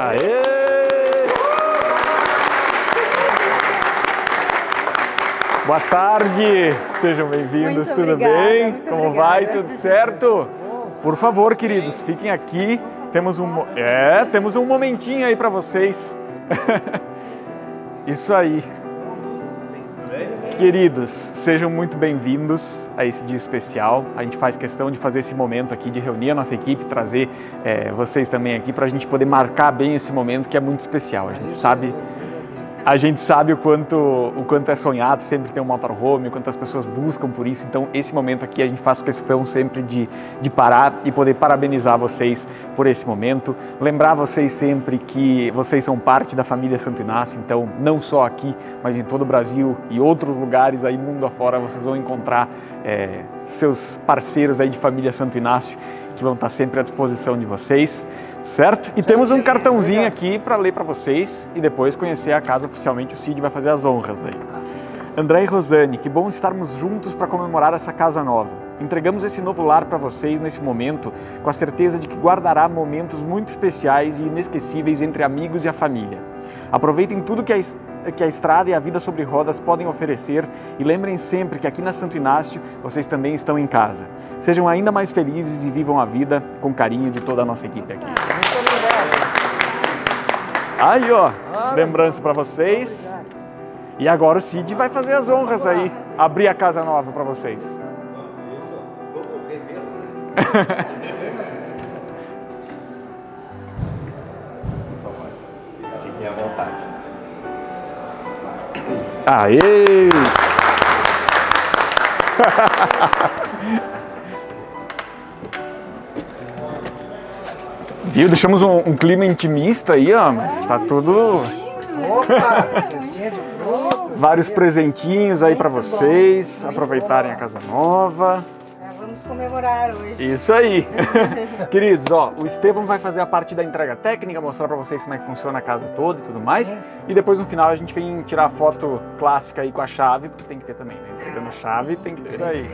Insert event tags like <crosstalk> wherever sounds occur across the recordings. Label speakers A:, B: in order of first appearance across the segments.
A: Aê! Boa tarde, sejam bem-vindos, tudo
B: obrigada,
A: bem? Como
B: obrigada.
A: vai? Tudo certo? Por favor, queridos, fiquem aqui. Temos um, é, temos um momentinho aí para vocês. <laughs> Isso aí. Queridos, sejam muito bem-vindos a esse dia especial. A gente faz questão de fazer esse momento aqui, de reunir a nossa equipe, trazer eh, vocês também aqui para a gente poder marcar bem esse momento que é muito especial. A gente sabe, a gente sabe o quanto, o quanto é sonhado sempre ter um motorhome, o quanto as pessoas buscam por isso. Então, esse momento aqui a gente faz questão sempre de, de parar e poder parabenizar vocês por esse momento. Lembrar vocês sempre que vocês são parte da família Santo Inácio. Então, não só aqui, mas em todo o Brasil e outros lugares aí mundo afora, vocês vão encontrar eh, seus parceiros aí de família Santo Inácio que vão estar sempre à disposição de vocês, certo? E temos um cartãozinho aqui para ler para vocês e depois conhecer a casa oficialmente. O Cid vai fazer as honras daí. André e Rosane, que bom estarmos juntos para comemorar essa casa nova. Entregamos esse novo lar para vocês nesse momento com a certeza de que guardará momentos muito especiais e inesquecíveis entre amigos e a família. Aproveitem tudo que a, que a estrada e a vida sobre rodas podem oferecer e lembrem sempre que aqui na Santo Inácio vocês também estão em casa. Sejam ainda mais felizes e vivam a vida com carinho de toda a nossa equipe aqui. Aí, ó, lembrança para vocês. E agora o Cid vai fazer as honras aí, abrir a casa nova para vocês. <laughs>
C: Fiquem à vontade.
A: Aê! <laughs> Viu? Deixamos um, um clima intimista aí, ó, mas tá tudo.
D: Opa, <laughs> cestinha de frutas.
A: Vários presentinhos aí para vocês aproveitarem a casa nova.
B: Vamos comemorar hoje.
A: Isso aí. <laughs> Queridos, ó, o Estevão vai fazer a parte da entrega técnica, mostrar para vocês como é que funciona a casa toda e tudo mais. E depois no final a gente vem tirar a foto clássica aí com a chave, porque tem que ter também, né? Entregando a chave, tem que ter isso aí.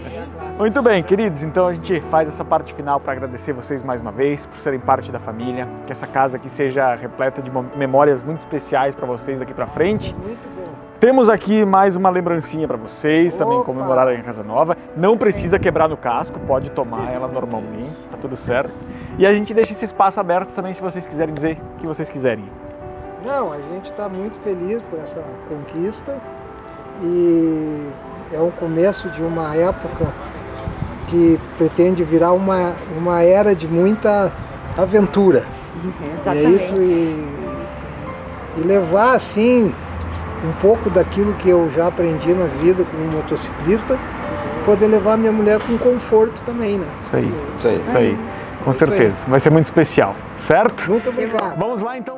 A: Muito bem, queridos, então a gente faz essa parte final para agradecer vocês mais uma vez por serem parte da família, que essa casa aqui seja repleta de memórias muito especiais para vocês daqui para frente.
D: Muito bom.
A: Temos aqui mais uma lembrancinha para vocês, também
D: Opa!
A: comemorarem a casa nova. Não precisa quebrar no casco, pode tomar ela normalmente, tá tudo certo. E a gente deixa esse espaço aberto também se vocês quiserem dizer o que vocês quiserem.
D: Não, a gente está muito feliz por essa conquista e é o começo de uma época que pretende virar uma, uma era de muita aventura. E é isso e, e levar assim um pouco daquilo que eu já aprendi na vida como motociclista, poder levar minha mulher com conforto também, né?
A: Isso aí,
C: Isso aí.
A: isso aí. Com
D: Isso aí.
A: certeza. Vai ser muito especial, certo?
D: Muito obrigado.
A: Vamos lá então.